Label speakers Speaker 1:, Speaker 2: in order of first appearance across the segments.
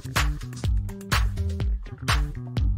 Speaker 1: Thank you.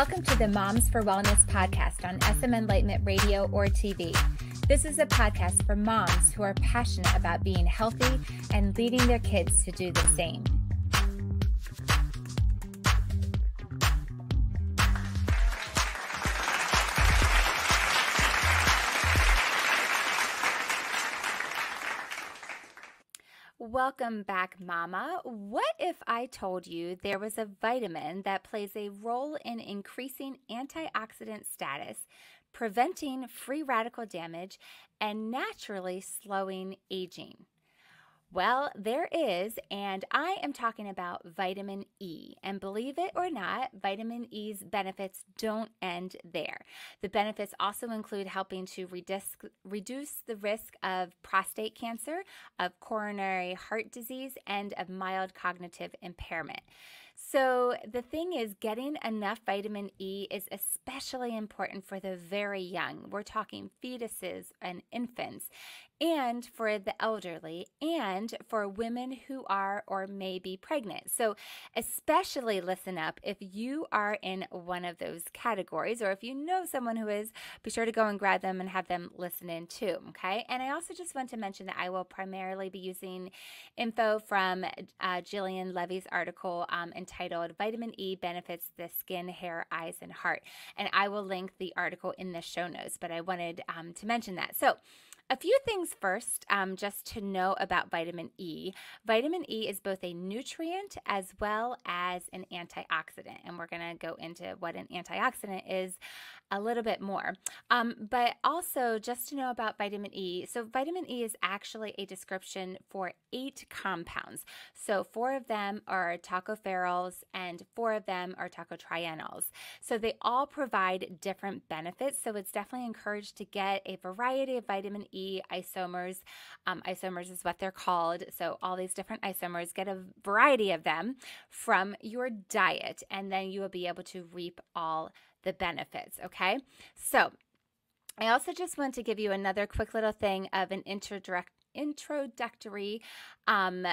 Speaker 1: Welcome to the Moms for Wellness podcast on SM Enlightenment Radio or TV. This is a podcast for moms who are passionate about being healthy and leading their kids to do the same. Welcome back, Mama. What if I told you there was a vitamin that plays a role in increasing antioxidant status, preventing free radical damage, and naturally slowing aging? Well, there is, and I am talking about vitamin E. And believe it or not, vitamin E's benefits don't end there. The benefits also include helping to reduce, the risk of prostate cancer, of coronary heart disease, and of mild cognitive impairment. So, the thing is, getting enough vitamin E is especially important for the very young. We're talking fetuses and infants, and for the elderly, and for women who are or may be pregnant. So, especially listen up if you are in one of those categories, or if you know someone who is, be sure to go and grab them and have them listen in too. Okay. And I also just want to mention that I will primarily be using info from uh, Jillian Levy's article um, entitled Vitamin E Benefits the Skin, Hair, Eyes, and Heart. And I will link the article in the show notes, but I wanted um, to mention that. So, a few things first, um, just to know about vitamin E. Vitamin E is both a nutrient as well as an antioxidant, and we're going to go into what an antioxidant is a little bit more. Um, but also, just to know about vitamin E so, vitamin E is actually a description for eight compounds. So, four of them are tocopherols and four of them are tocotrienols. So, they all provide different benefits. So, it's definitely encouraged to get a variety of vitamin E isomers. Um, isomers is what they're called. So, all these different isomers, get a variety of them from your diet, and then you will be able to reap all the benefits. Okay. So I also just want to give you another quick little thing of an introductory um,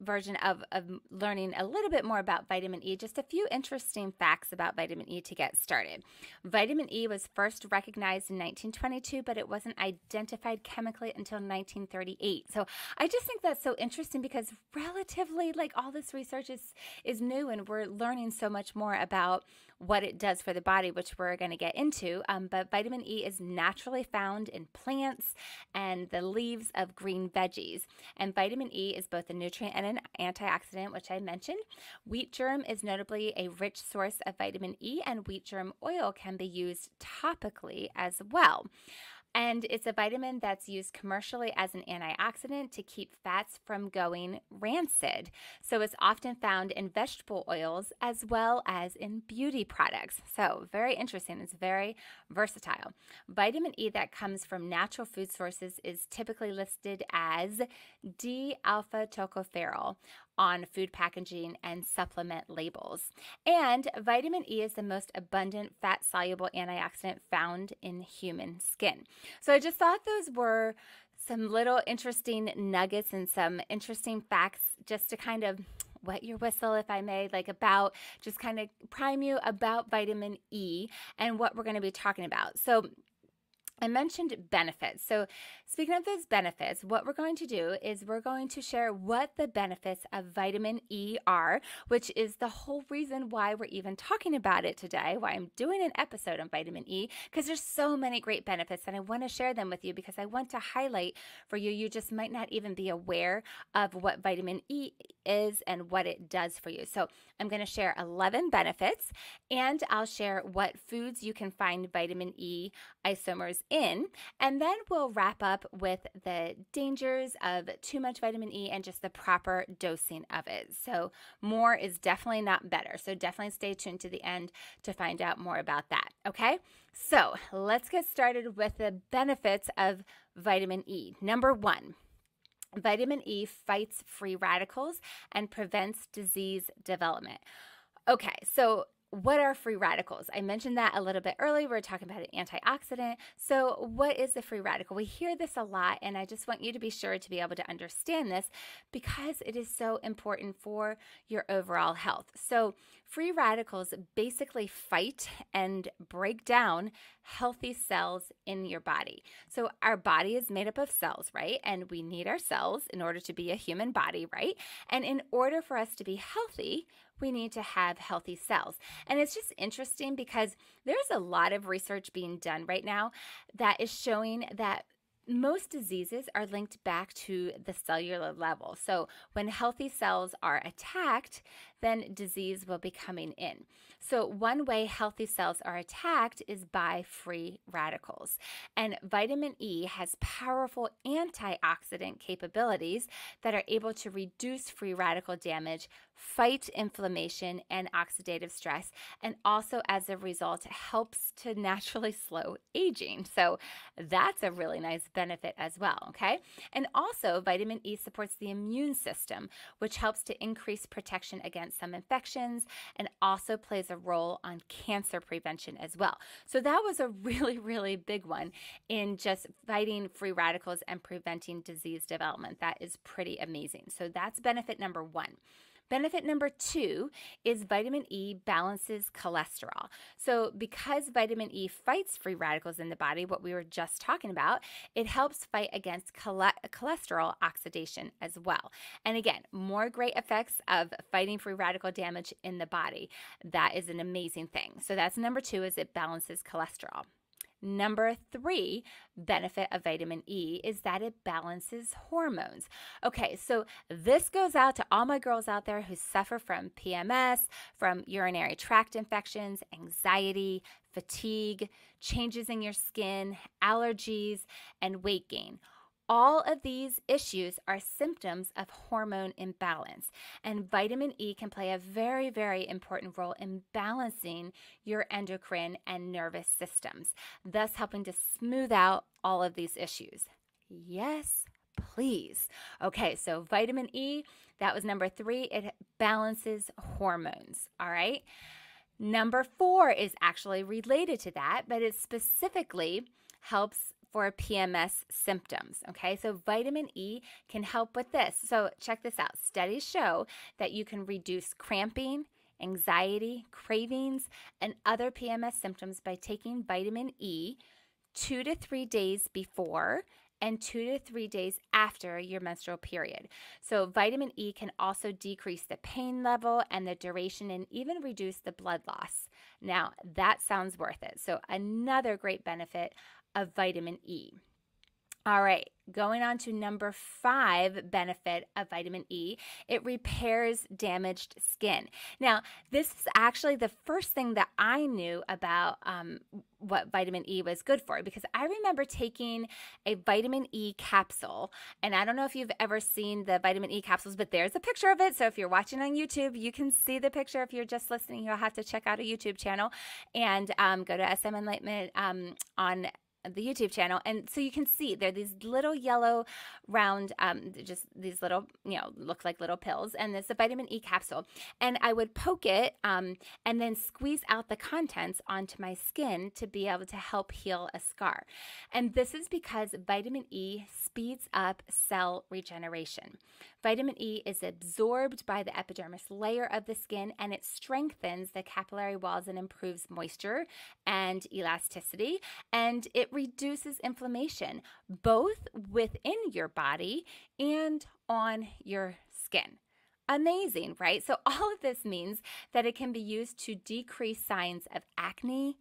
Speaker 1: version of, of learning a little bit more about vitamin E, just a few interesting facts about vitamin E to get started. Vitamin E was first recognized in 1922, but it wasn't identified chemically until 1938. So I just think that's so interesting because relatively like all this research is is new and we're learning so much more about what it does for the body, which we're going to get into. Um, but vitamin E is naturally found in plants and the leaves of green veggies. And vitamin E is both a nutrient and an antioxidant, which I mentioned. Wheat germ is notably a rich source of vitamin E, and wheat germ oil can be used topically as well. And it's a vitamin that's used commercially as an antioxidant to keep fats from going rancid. So it's often found in vegetable oils as well as in beauty products. So, very interesting. It's very versatile. Vitamin E that comes from natural food sources is typically listed as D alpha tocopherol on food packaging and supplement labels. And vitamin E is the most abundant fat soluble antioxidant found in human skin. So I just thought those were some little interesting nuggets and some interesting facts just to kind of wet your whistle, if I may, like about just kind of prime you about vitamin E and what we're going to be talking about. So, I mentioned benefits. So, speaking of those benefits, what we're going to do is we're going to share what the benefits of vitamin E are, which is the whole reason why we're even talking about it today, why I'm doing an episode on vitamin E, because there's so many great benefits and I want to share them with you because I want to highlight for you, you just might not even be aware of what vitamin E is and what it does for you. So, I'm going to share 11 benefits and I'll share what foods you can find vitamin E isomers in. And then we'll wrap up with the dangers of too much vitamin E and just the proper dosing of it. So, more is definitely not better. So, definitely stay tuned to the end to find out more about that. Okay. So, let's get started with the benefits of vitamin E. Number one, Vitamin E fights free radicals and prevents disease development. Okay, so what are free radicals? I mentioned that a little bit earlier. We are talking about an antioxidant. So, what is a free radical? We hear this a lot, and I just want you to be sure to be able to understand this because it is so important for your overall health. So, free radicals basically fight and break down healthy cells in your body. So, our body is made up of cells, right? And we need our cells in order to be a human body, right? And in order for us to be healthy, we need to have healthy cells. And it's just interesting because there's a lot of research being done right now that is showing that most diseases are linked back to the cellular level. So, when healthy cells are attacked, then disease will be coming in. So, one way healthy cells are attacked is by free radicals. And vitamin E has powerful antioxidant capabilities that are able to reduce free radical damage, fight inflammation and oxidative stress, and also as a result helps to naturally slow aging. So, that's a really nice benefit as well. Okay. And also, vitamin E supports the immune system, which helps to increase protection against some infections and also plays a role on cancer prevention as well. So that was a really, really big one in just fighting free radicals and preventing disease development. That is pretty amazing. So that's benefit number one. Benefit number two is vitamin E balances cholesterol. So, because vitamin E fights free radicals in the body, what we were just talking about, it helps fight against cholesterol oxidation as well. And again, more great effects of fighting free radical damage in the body. That is an amazing thing. So, that's number two is it balances cholesterol. Number three benefit of vitamin E is that it balances hormones. Okay, so this goes out to all my girls out there who suffer from PMS, from urinary tract infections, anxiety, fatigue, changes in your skin, allergies, and weight gain. All of these issues are symptoms of hormone imbalance, and vitamin E can play a very, very important role in balancing your endocrine and nervous systems, thus helping to smooth out all of these issues. Yes, please. Okay, so vitamin E, that was number three. It balances hormones. All right. Number four is actually related to that, but it specifically helps for PMS symptoms. Okay, so vitamin E can help with this. So, check this out studies show that you can reduce cramping, anxiety, cravings, and other PMS symptoms by taking vitamin E two to three days before and two to three days after your menstrual period. So, vitamin E can also decrease the pain level and the duration and even reduce the blood loss. Now, that sounds worth it. So, another great benefit of vitamin E. All right, going on to number five benefit of vitamin E, it repairs damaged skin. Now, this is actually the first thing that I knew about um, what vitamin E was good for because I remember taking a vitamin E capsule. And I don't know if you've ever seen the vitamin E capsules, but there's a picture of it. So if you're watching on YouTube, you can see the picture. If you're just listening, you'll have to check out a YouTube channel and um, go to SM Enlightenment um, on the YouTube channel. And so you can see there are these little yellow round, um, just these little, you know, look like little pills. And it's a vitamin E capsule. And I would poke it um, and then squeeze out the contents onto my skin to be able to help heal a scar. And this is because vitamin E speeds up cell regeneration. Vitamin E is absorbed by the epidermis layer of the skin and it strengthens the capillary walls and improves moisture and elasticity. And it reduces inflammation both within your body and on your skin. Amazing, right? So, all of this means that it can be used to decrease signs of acne,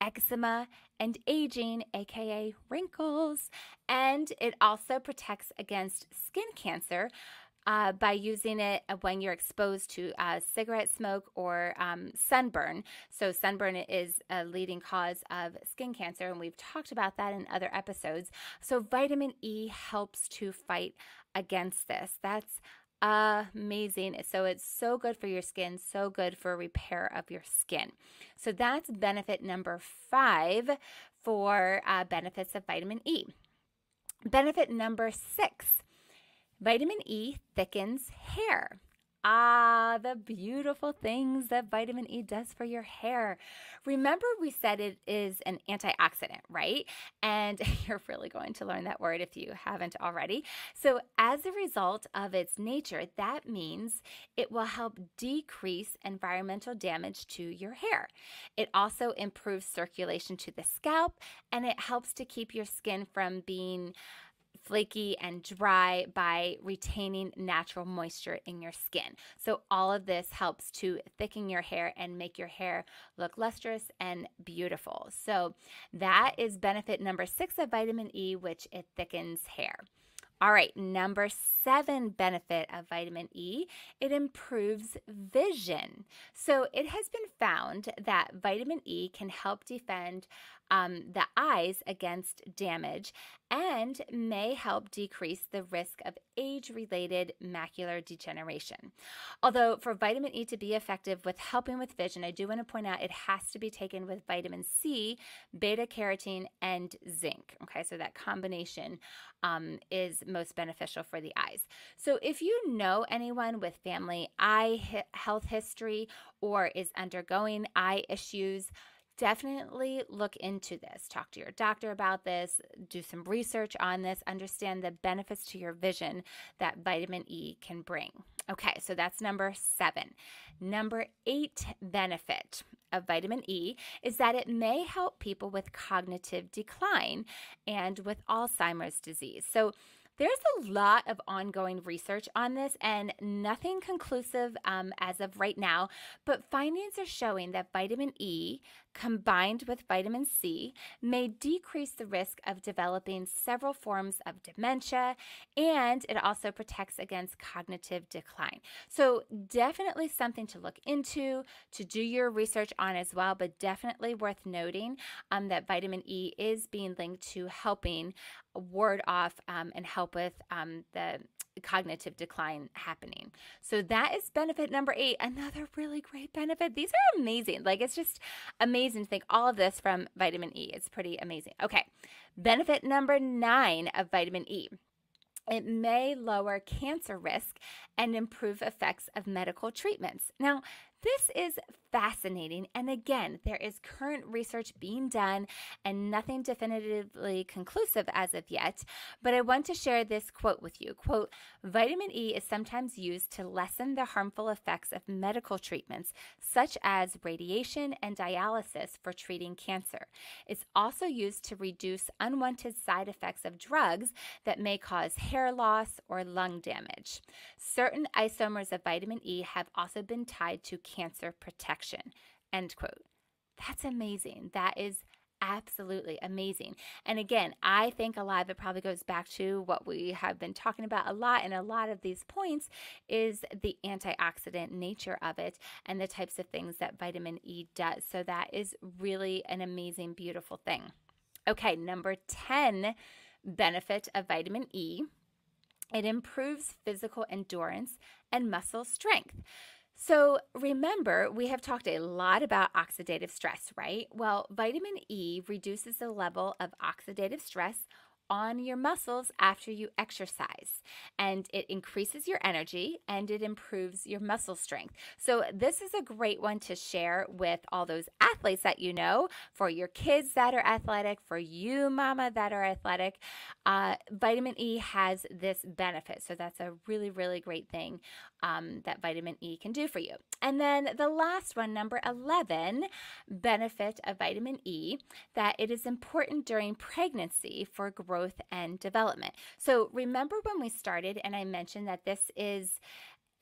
Speaker 1: eczema, and aging, aka wrinkles. And it also protects against skin cancer uh, by using it when you're exposed to uh, cigarette smoke or um, sunburn. So, sunburn is a leading cause of skin cancer, and we've talked about that in other episodes. So, vitamin E helps to fight against this. That's amazing. So it's so good for your skin, so good for repair of your skin. So that's benefit number five for uh, benefits of vitamin E. Benefit number six vitamin E thickens hair. Ah, the beautiful things that vitamin E does for your hair. Remember, we said it is an antioxidant, right? And you're really going to learn that word if you haven't already. So, as a result of its nature, that means it will help decrease environmental damage to your hair. It also improves circulation to the scalp and it helps to keep your skin from being flaky and dry by retaining natural moisture in your skin. So, all of this helps to thicken your hair and make your hair look lustrous and beautiful. So, that is benefit number six of vitamin E, which it thickens hair. All right, number seven benefit of vitamin E, it improves vision. So it has been found that vitamin E can help defend um, the eyes against damage and may help decrease the risk of age related macular degeneration. Although, for vitamin E to be effective with helping with vision, I do want to point out it has to be taken with vitamin C, beta carotene, and zinc. Okay, so that combination um, is most beneficial for the eyes. So, if you know anyone with family eye health history or is undergoing eye issues, definitely look into this. Talk to your doctor about this, do some research on this, understand the benefits to your vision that vitamin E can bring. Okay, so that's number seven. Number eight benefit of vitamin E is that it may help people with cognitive decline and with Alzheimer's disease. So, there's a lot of ongoing research on this and nothing conclusive um, as of right now, but findings are showing that vitamin E combined with vitamin C may decrease the risk of developing several forms of dementia and it also protects against cognitive decline. So, definitely something to look into, to do your research on as well, but definitely worth noting um, that vitamin E is being linked to helping ward off um, and help with um, the cognitive decline happening. So that is benefit number eight. Another really great benefit. These are amazing. Like it's just amazing to think all of this from vitamin E. It's pretty amazing. Okay. Benefit number nine of vitamin E. It may lower cancer risk and improve effects of medical treatments. Now, this is fascinating. And again, there is current research being done and nothing definitively conclusive as of yet. But I want to share this quote with you. Quote, vitamin E is sometimes used to lessen the harmful effects of medical treatments, such as radiation and dialysis for treating cancer. It's also used to reduce unwanted side effects of drugs that may cause hair loss or lung damage. Certain isomers of vitamin E have also been tied to cancer protection. End quote. That's amazing. That is absolutely amazing. And again, I think a lot of it probably goes back to what we have been talking about a lot and a lot of these points is the antioxidant nature of it and the types of things that vitamin E does. So that is really an amazing, beautiful thing. Okay, number 10 benefit of vitamin E. It improves physical endurance and muscle strength. So, remember, we have talked a lot about oxidative stress, right? Well, vitamin E reduces the level of oxidative stress on your muscles after you exercise. And it increases your energy and it improves your muscle strength. So, this is a great one to share with all those athletes that you know, for your kids that are athletic, for you, mama, that are athletic. Uh, vitamin E has this benefit. So, that's a really, really great thing um, that vitamin E can do for you. And then the last one, number 11, benefit of vitamin E, that it is important during pregnancy for growth and development. So remember when we started and I mentioned that this is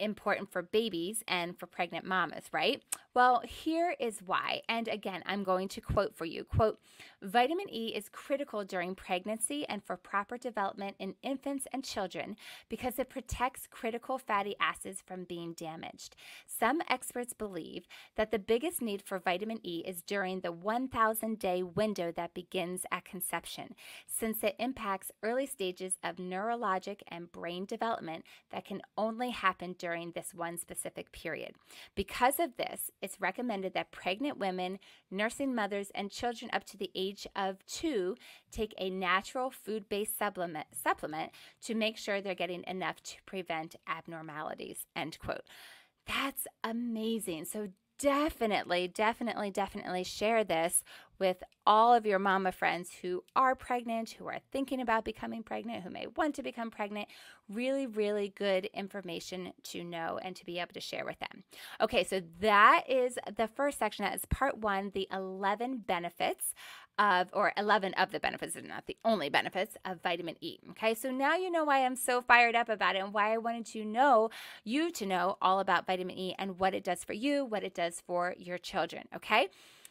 Speaker 1: important for babies and for pregnant mamas, right? Well, here is why. And again, I'm going to quote for you. Quote, vitamin E is critical during pregnancy and for proper development in infants and children because it protects critical fatty acids from being damaged. Some experts believe that the biggest need for vitamin E is during the 1000 day window that begins at conception, since it impacts early stages of neurologic and brain development that can only happen during this one specific period. Because of this, it's recommended that pregnant women, nursing mothers, and children up to the age of two take a natural food based supplement, supplement to make sure they're getting enough to prevent abnormalities. End quote. That's amazing. So definitely, definitely, definitely share this with all of your mama friends who are pregnant, who are thinking about becoming pregnant, who may want to become pregnant. Really, really good information to know and to be able to share with them. Okay, so that is the first section. That is part one the 11 benefits of, or 11 of the benefits, not the only benefits of vitamin E. Okay, so now you know why I'm so fired up about it and why I wanted to know you to know all about vitamin E and what it does for you, what it does for your children. Okay.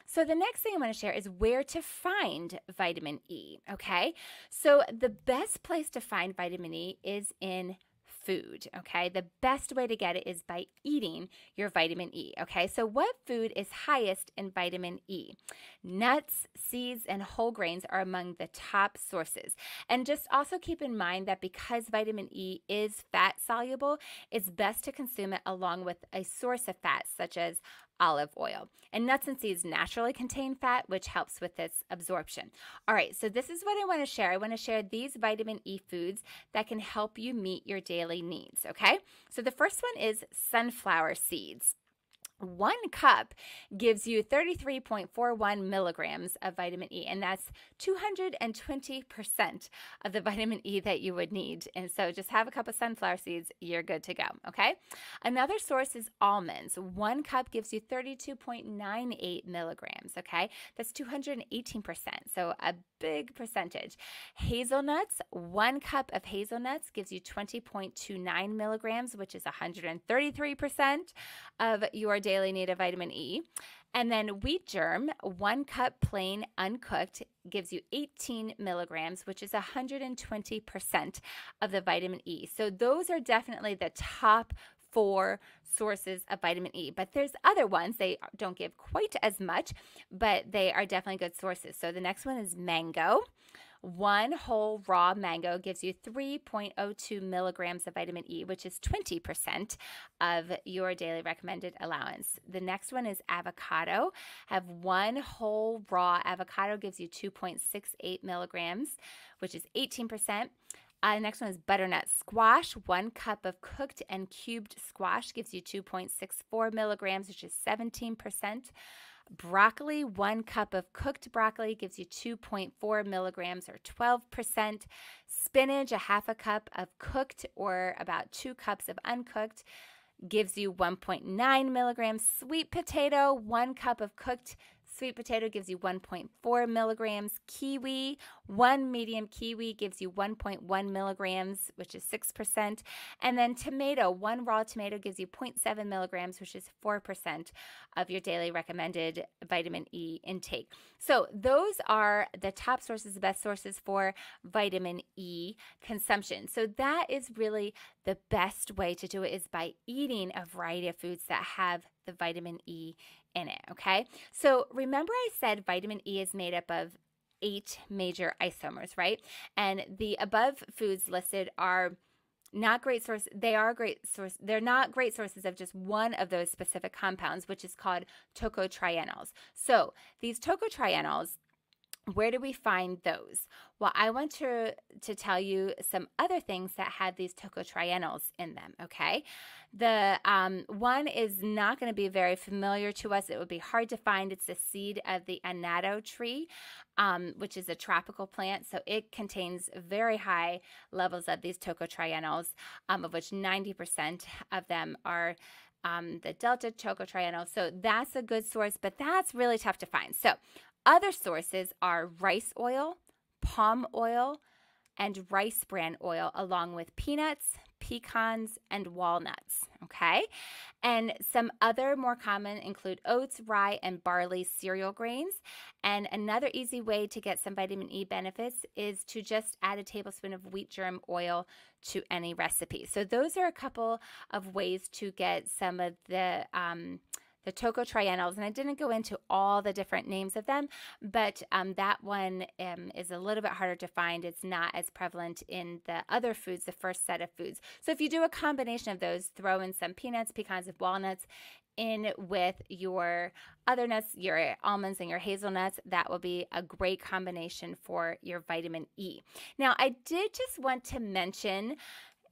Speaker 1: So, the next thing I want to share is where to find vitamin E. Okay. So, the best place to find vitamin E is in food, okay? The best way to get it is by eating your vitamin E, okay? So, what food is highest in vitamin E? Nuts, seeds, and whole grains are among the top sources. And just also keep in mind that because vitamin E is fat soluble, it's best to consume it along with a source of fat, such as olive oil. And nuts and seeds naturally contain fat, which helps with its absorption. All right, so this is what I want to share. I want to share these vitamin E foods that can help you meet your daily needs, okay? So the first one is sunflower seeds. One cup gives you 33.41 milligrams of vitamin E, and that's 220% of the vitamin E that you would need. And so just have a cup of sunflower seeds, you're good to go. Okay. Another source is almonds. One cup gives you 32.98 milligrams. Okay. That's 218%. So a big percentage. Hazelnuts, one cup of hazelnuts gives you 20.29 milligrams, which is 133% of your daily need of vitamin E. And then wheat germ, one cup plain uncooked, gives you 18 milligrams, which is 120% of the vitamin E. So those are definitely the top four sources of vitamin E. But there's other ones. They don't give quite as much, but they are definitely good sources. So the next one is mango. One whole raw mango gives you 3.02 milligrams of vitamin E, which is 20% of your daily recommended allowance. The next one is avocado. Have one whole raw avocado gives you 2.68 milligrams, which is 18%. Uh, next one is butternut squash. One cup of cooked and cubed squash gives you 2.64 milligrams, which is 17%. Broccoli, one cup of cooked broccoli gives you 2.4 milligrams or 12%. Spinach, a half a cup of cooked or about two cups of uncooked gives you 1.9 milligrams. Sweet potato, one cup of cooked Sweet potato gives you 1.4 milligrams. Kiwi, one medium kiwi gives you 1.1 milligrams, which is 6%. And then tomato, one raw tomato gives you 0.7 milligrams, which is 4% of your daily recommended vitamin E intake. So those are the top sources, the best sources for vitamin E consumption. So that is really the best way to do it is by eating a variety of foods that have the vitamin E in it. Okay. So remember, I said vitamin E is made up of eight major isomers, right? And the above foods listed are not great source they are great source they're not great sources of just one of those specific compounds which is called tocotrienols so these tocotrienols where do we find those? Well, I want to, to tell you some other things that had these tocotrienols in them, okay? The um, one is not going to be very familiar to us. It would be hard to find. It's the seed of the annatto tree, um, which is a tropical plant. So it contains very high levels of these tocotrienols, um, of which 90% of them are um, the delta tocotrienol. So that's a good source, but that's really tough to find. So other sources are rice oil, palm oil, and rice bran oil, along with peanuts, pecans, and walnuts. Okay. And some other more common include oats, rye, and barley cereal grains. And another easy way to get some vitamin E benefits is to just add a tablespoon of wheat germ oil to any recipe. So, those are a couple of ways to get some of the um, the tocotrienols, and I didn't go into all the different names of them, but um, that one um, is a little bit harder to find. It's not as prevalent in the other foods, the first set of foods. So if you do a combination of those, throw in some peanuts, pecans, and walnuts in with your other nuts, your almonds and your hazelnuts, that will be a great combination for your vitamin E. Now, I did just want to mention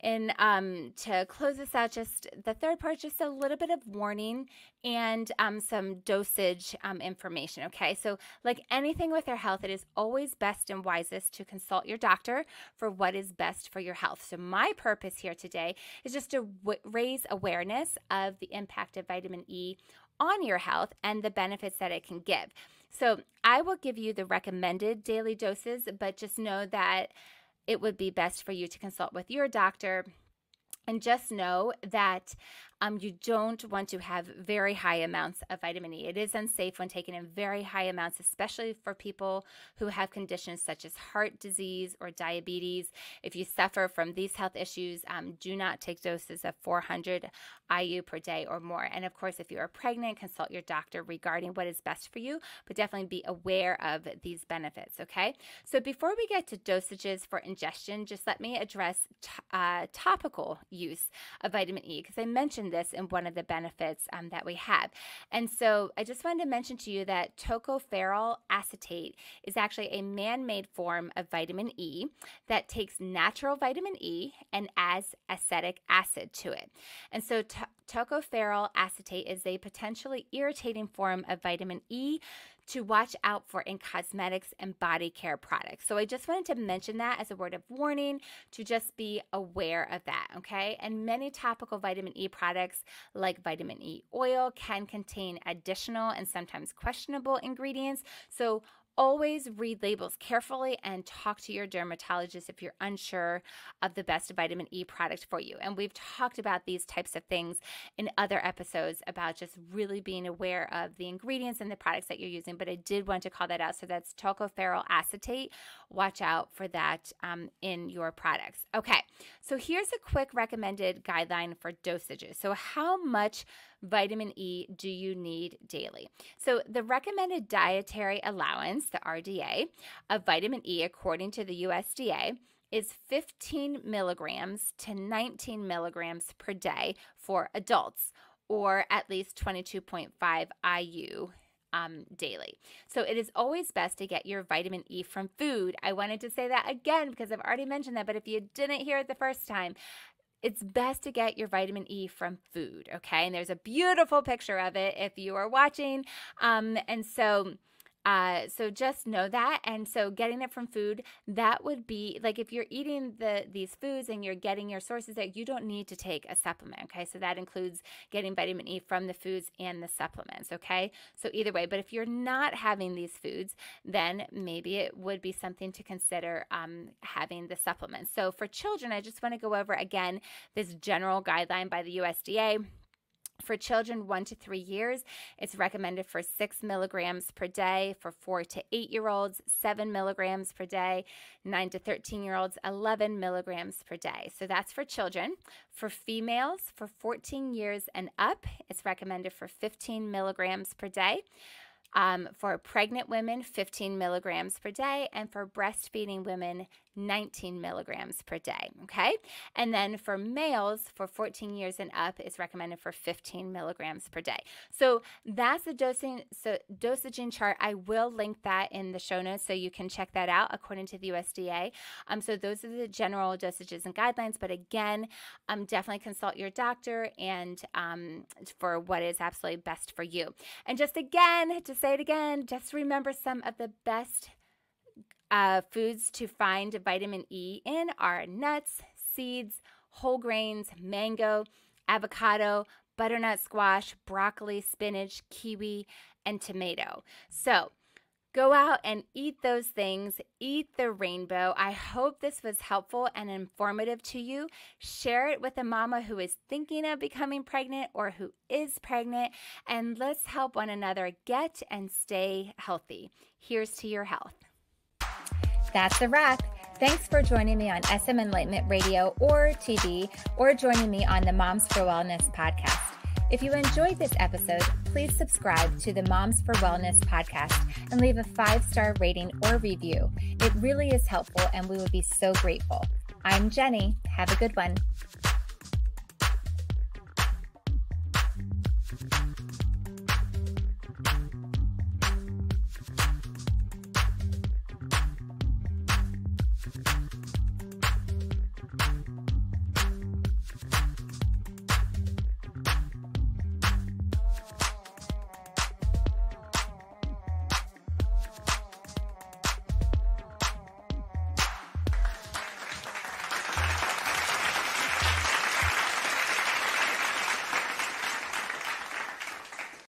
Speaker 1: and um, to close this out, just the third part, just a little bit of warning and um, some dosage um, information. Okay, so like anything with your health, it is always best and wisest to consult your doctor for what is best for your health. So, my purpose here today is just to raise awareness of the impact of vitamin E on your health and the benefits that it can give. So, I will give you the recommended daily doses, but just know that it would be best for you to consult with your doctor and just know that um, you don't want to have very high amounts of vitamin E. It is unsafe when taken in very high amounts, especially for people who have conditions such as heart disease or diabetes. If you suffer from these health issues, um, do not take doses of 400 IU per day or more. And of course, if you are pregnant, consult your doctor regarding what is best for you, but definitely be aware of these benefits, okay? So before we get to dosages for ingestion, just let me address uh, topical use of vitamin E because I mentioned mentioned this in one of the benefits um, that we have. And so I just wanted to mention to you that tocopherol acetate is actually a man made form of vitamin E that takes natural vitamin E and adds acetic acid to it. And so to- tocopherol acetate is a potentially irritating form of vitamin E to watch out for in cosmetics and body care products. So I just wanted to mention that as a word of warning to just be aware of that, okay? And many topical vitamin E products like vitamin E oil can contain additional and sometimes questionable ingredients. So Always read labels carefully and talk to your dermatologist if you're unsure of the best vitamin E product for you. And we've talked about these types of things in other episodes about just really being aware of the ingredients and the products that you're using. But I did want to call that out. So that's tocopherol acetate. Watch out for that um, in your products. Okay, so here's a quick recommended guideline for dosages. So, how much vitamin E do you need daily? So, the recommended dietary allowance, the RDA, of vitamin E, according to the USDA, is 15 milligrams to 19 milligrams per day for adults, or at least 22.5 IU um, daily. So it is always best to get your vitamin E from food. I wanted to say that again because I've already mentioned that, but if you didn't hear it the first time, it's best to get your vitamin E from food, okay? And there's a beautiful picture of it if you are watching. Um, and so, uh, so just know that. And so getting it from food, that would be like if you're eating the these foods and you're getting your sources that you don't need to take a supplement. Okay. So that includes getting vitamin E from the foods and the supplements. Okay. So either way, but if you're not having these foods, then maybe it would be something to consider um, having the supplements. So for children, I just want to go over again this general guideline by the USDA. For children one to three years, it's recommended for six milligrams per day. For four to eight year olds, seven milligrams per day. Nine to 13 year olds, 11 milligrams per day. So that's for children. For females, for 14 years and up, it's recommended for 15 milligrams per day. Um, for pregnant women, 15 milligrams per day, and for breastfeeding women, 19 milligrams per day. Okay. And then for males for 14 years and up, is recommended for 15 milligrams per day. So that's the dosing, so dosaging chart. I will link that in the show notes so you can check that out according to the USDA. Um, so those are the general dosages and guidelines. But again, um, definitely consult your doctor and um, for what is absolutely best for you. And just again, to say it again, just remember some of the best uh, foods to find vitamin E in are nuts, seeds, whole grains, mango, avocado, butternut squash, broccoli, spinach, kiwi, and tomato. So, Go out and eat those things, eat the rainbow. I hope this was helpful and informative to you. Share it with a mama who is thinking of becoming pregnant or who is pregnant, and let's help one another get and stay healthy. Here's to your health. That's a wrap. Thanks for joining me on SM Enlightenment Radio or TV, or joining me on the Moms for Wellness podcast. If you enjoyed this episode, please subscribe to the Moms for Wellness podcast and leave a five star rating or review. It really is helpful and we would be so grateful. I'm Jenny. Have a good one.